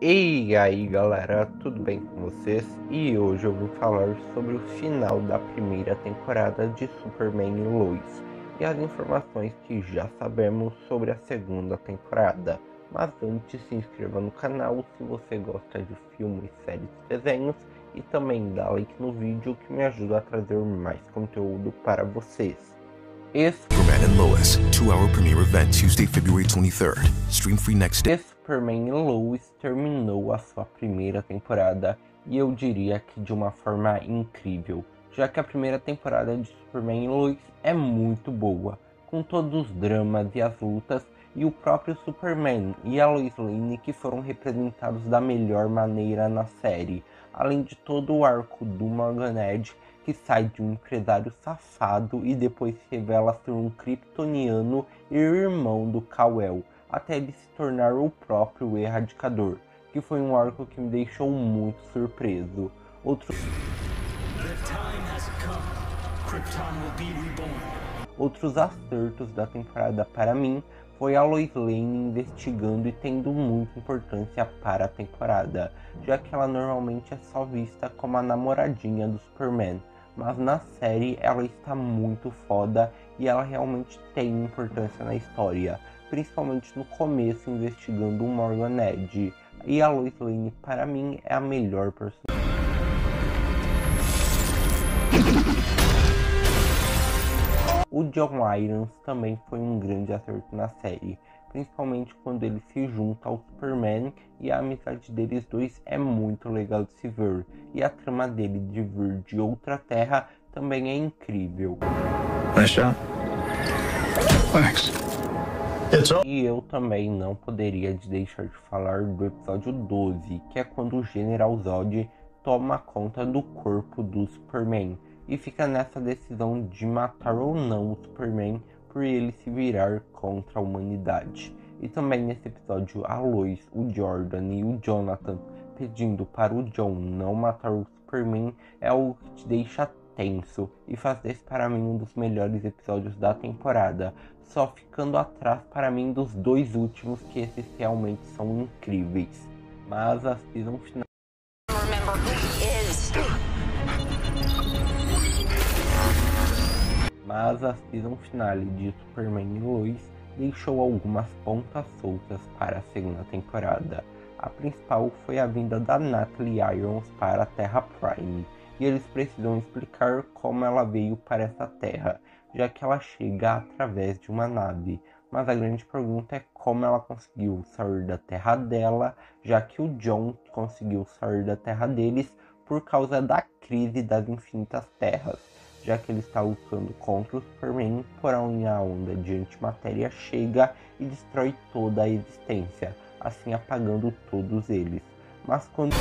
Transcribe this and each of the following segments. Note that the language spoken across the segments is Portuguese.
E aí galera, tudo bem com vocês? E hoje eu vim falar sobre o final da primeira temporada de Superman e Lois e as informações que já sabemos sobre a segunda temporada. Mas antes se inscreva no canal se você gosta de filmes, séries e desenhos e também dá like no vídeo que me ajuda a trazer mais conteúdo para vocês. Superman and Lois, two-hour premiere event Tuesday, February 23rd. Stream free next day. Superman e Lois terminou a sua primeira temporada e eu diria que de uma forma incrível, já que a primeira temporada de Superman e Lois é muito boa, com todos os dramas e as lutas e o próprio Superman e a Lois Lane que foram representados da melhor maneira na série, além de todo o arco do Morganed que sai de um empresário safado e depois se revela ser um kryptoniano e irmão do Kal-El, até ele se tornar o próprio Erradicador, que foi um arco que me deixou muito surpreso. Outro... Outros acertos da temporada para mim foi a Lois Lane investigando e tendo muita importância para a temporada, já que ela normalmente é só vista como a namoradinha do Superman, mas na série ela está muito foda e ela realmente tem importância na história, principalmente no começo investigando o Morgan Edge. E a Lois Lane para mim é a melhor personagem. O John Irons também foi um grande acerto na série, principalmente quando ele se junta ao Superman e a amizade deles dois é muito legal de se ver. E a trama dele de vir de outra terra também é incrível. E eu também não poderia deixar de falar do episódio 12, que é quando o General Zod toma conta do corpo do Superman e fica nessa decisão de matar ou não o Superman por ele se virar contra a humanidade. E também nesse episódio, a Lois, o Jordan e o Jonathan pedindo para o John não matar o Superman é algo que te deixa tenso e faz desse para mim um dos melhores episódios da temporada, só ficando atrás para mim dos dois últimos que esses realmente são incríveis. Mas a season final mas a season finale de Superman e Lois deixou algumas pontas soltas para a segunda temporada. A principal foi a vinda da Natalie Irons para a Terra Prime, e eles precisam explicar como ela veio para essa Terra, já que ela chega através de uma nave. Mas a grande pergunta é como ela conseguiu sair da terra dela, já que o John conseguiu sair da terra deles por causa da crise das infinitas terras já que ele está lutando contra o Superman, porém a onda de antimatéria chega e destrói toda a existência, assim apagando todos eles. Mas quando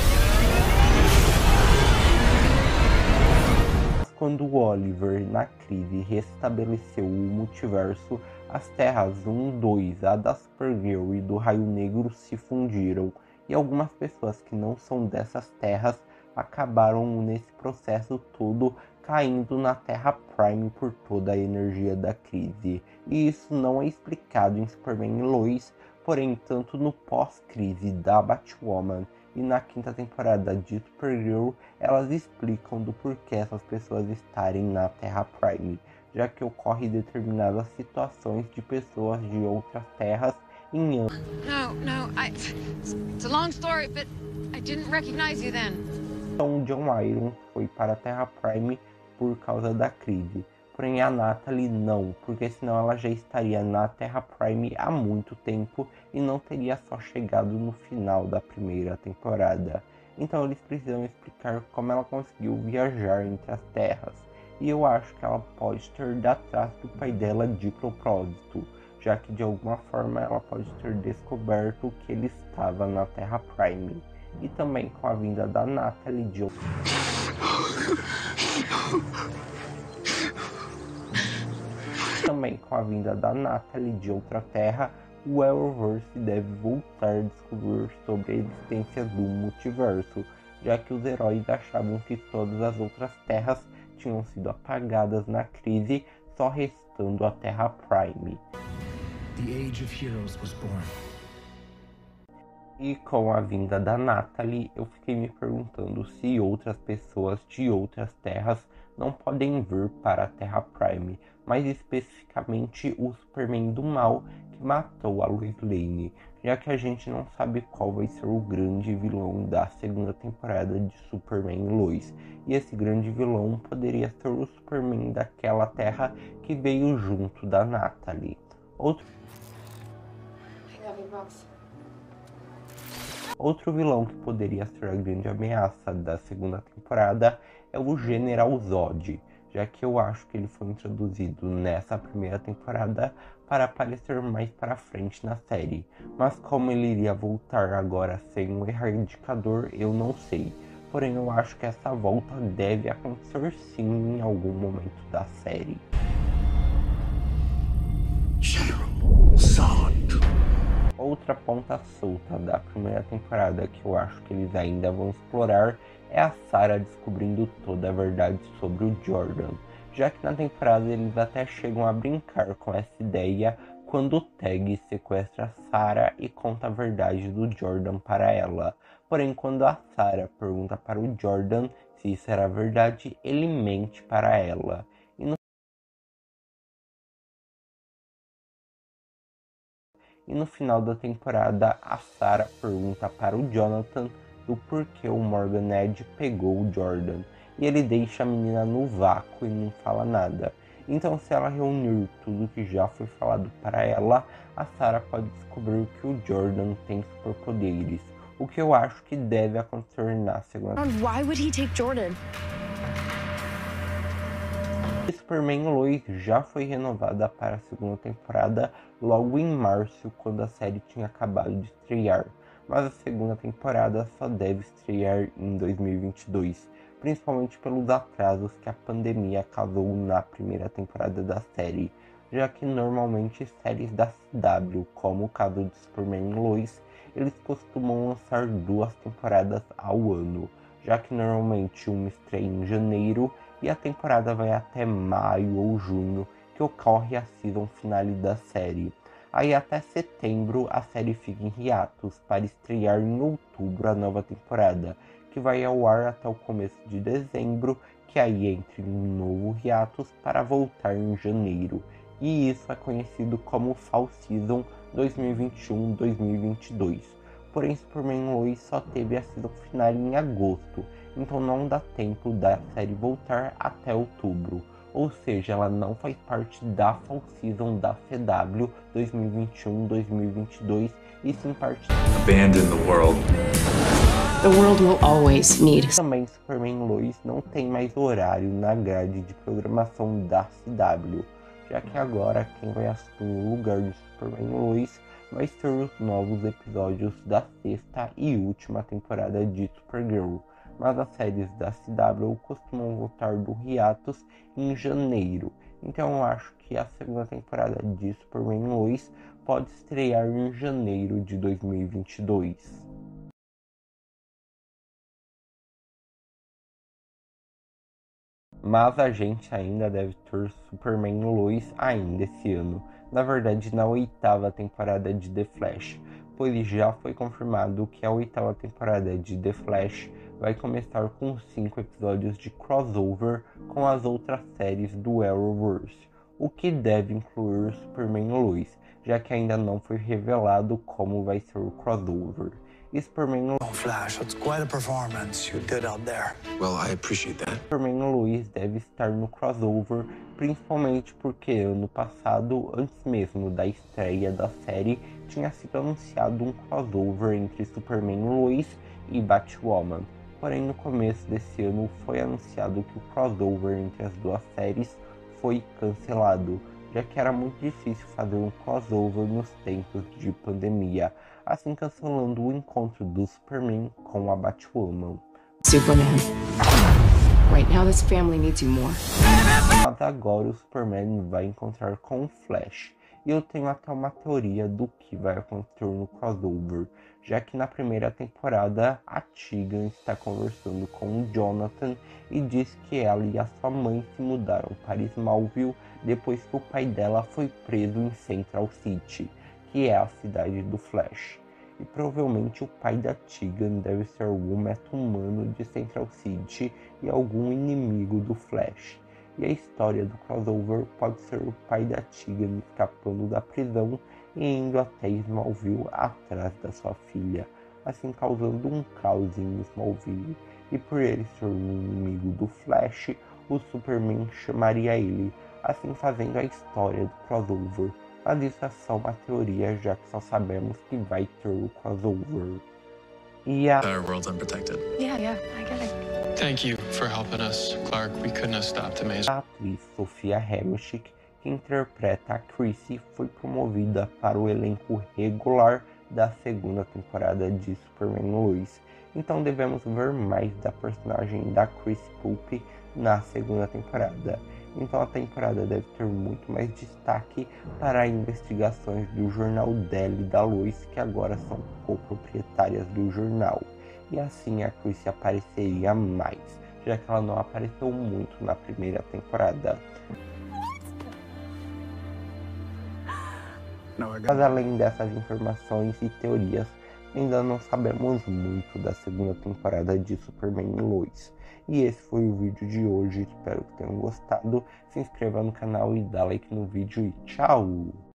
quando Oliver, na crise, restabeleceu o multiverso, as terras 1, 2, a da Supergirl e do Raio Negro se fundiram, e algumas pessoas que não são dessas terras acabaram nesse processo todo caindo na Terra Prime por toda a energia da crise. E isso não é explicado em Superman e Lois, porém tanto no pós-crise da Batwoman e na quinta temporada de Supergirl, elas explicam do porquê essas pessoas estarem na Terra Prime, já que ocorre determinadas situações de pessoas de outras terras em anos. No, no, I, it's a long story, but I didn't recognize you then. Então John Iron foi para a Terra Prime por causa da crise. Porém, a Natalie não, porque senão ela já estaria na Terra Prime há muito tempo e não teria só chegado no final da primeira temporada. Então, eles precisam explicar como ela conseguiu viajar entre as terras. E eu acho que ela pode ter ido atrás do pai dela de propósito, já que de alguma forma ela pode ter descoberto que ele estava na Terra Prime. E também com a vinda da Natalie de também com a vinda da Natalie de outra terra, o Arrowverse deve voltar a descobrir sobre a existência do multiverso, já que os heróis achavam que todas as outras terras tinham sido apagadas na crise, só restando a Terra Prime. The Age of Heroes was born. E com a vinda da Natalie, eu fiquei me perguntando se outras pessoas de outras terras não podem vir para a Terra Prime, mais especificamente o Superman do Mal que matou a Lois Lane, já que a gente não sabe qual vai ser o grande vilão da segunda temporada de Superman Lois. E esse grande vilão poderia ser o Superman daquela Terra que veio junto da Natalie. Outro Outro vilão que poderia ser a grande ameaça da segunda temporada é o General Zod, já que eu acho que ele foi introduzido nessa primeira temporada para aparecer mais para frente na série. Mas como ele iria voltar agora sem um erradicador, eu não sei. Porém, eu acho que essa volta deve acontecer sim em algum momento da série. General Zod. Outra ponta solta da primeira temporada que eu acho que eles ainda vão explorar é a Sarah descobrindo toda a verdade sobre o Jordan, já que na temporada eles até chegam a brincar com essa ideia quando o Tag sequestra Sarah e conta a verdade do Jordan para ela. Porém, quando a Sarah pergunta para o Jordan se isso era verdade, ele mente para ela. E no final da temporada, a Sarah pergunta para o Jonathan do porquê o Morgan Edge pegou o Jordan. E ele deixa a menina no vácuo e não fala nada. Então, se ela reunir tudo que já foi falado para ela, a Sarah pode descobrir que o Jordan tem superpoderes. O que eu acho que deve acontecer na segunda. Why would he take Jordan? Superman Lois já foi renovada para a segunda temporada logo em março, quando a série tinha acabado de estrear, mas a segunda temporada só deve estrear em 2022, principalmente pelos atrasos que a pandemia causou na primeira temporada da série, já que normalmente séries da CW, como o caso de Superman Lois, eles costumam lançar duas temporadas ao ano, já que normalmente uma estreia em janeiro e a temporada vai até maio ou junho, que ocorre a season finale da série. Aí até setembro a série fica em hiatus para estrear em outubro a nova temporada, que vai ao ar até o começo de dezembro, que aí entra em um novo hiatus para voltar em janeiro. E isso é conhecido como Fall Season 2021-2022. Porém, Superman Lois só teve a season final em agosto, então não dá tempo da série voltar até outubro. Ou seja, ela não faz parte da Fall Season da CW 2021-2022 e sim parte Abandon the world. The world will always need. Também Superman Lois não tem mais horário na grade de programação da CW, já que agora quem vai assumir o lugar de Superman Lois vai ser os novos episódios da sexta e última temporada de Supergirl mas as séries da CW costumam voltar do hiatus em janeiro. Então eu acho que a segunda temporada de Superman Lois pode estrear em janeiro de 2022. Mas a gente ainda deve ter Superman Lois ainda esse ano. Na verdade, na oitava temporada de The Flash, pois já foi confirmado que a oitava temporada de The Flash vai começar com cinco episódios de crossover com as outras séries do Arrowverse, o que deve incluir Superman Lois, já que ainda não foi revelado como vai ser o crossover. E Superman oh, Flash, it's quite a performance you did out there. Well, I appreciate that. Superman Lois deve estar no crossover, principalmente porque ano passado, antes mesmo da estreia da série, tinha sido anunciado um crossover entre Superman Lois e Batwoman Porém, no começo desse ano foi anunciado que o crossover entre as duas séries foi cancelado, já que era muito difícil fazer um crossover nos tempos de pandemia, assim cancelando o encontro do Superman com a Batwoman. Superman. Right now this family needs you more. Mas agora o Superman vai encontrar com o Flash. E eu tenho até uma teoria do que vai acontecer no crossover, já que na primeira temporada a Tegan está conversando com o Jonathan e diz que ela e a sua mãe se mudaram para Smallville depois que o pai dela foi preso em Central City, que é a cidade do Flash. e provavelmente o pai da Tegan deve ser algum meta-humano de Central City e algum inimigo do Flash. E a história do crossover pode ser o pai da Tegan escapando da prisão e indo até Smallville atrás da sua filha, assim causando um caos em Smallville. E por ele ser um inimigo do Flash, o Superman chamaria ele, assim fazendo a história do crossover mas isso é só uma teoria, já que só sabemos que vai ter o crossover. E a... Our world's unprotected. Yeah, yeah, I get it. Thank you for helping us, Clark. We couldn't have stopped Amazing. A atriz Sofia Hamishik, que interpreta a Chrissy, foi promovida para o elenco regular da segunda temporada de Superman Lois. Então devemos ver mais da personagem da Chris Pope na segunda temporada então a temporada deve ter muito mais destaque para investigações do jornal Deli da Luz, que agora são coproprietárias do jornal. E assim a Chrissy apareceria mais, já que ela não apareceu muito na primeira temporada. Mas além dessas informações e teorias, ainda não sabemos muito da segunda temporada de Superman Lois. E esse foi o vídeo de hoje, espero que tenham gostado. Se inscreva no canal e dá like no vídeo e tchau!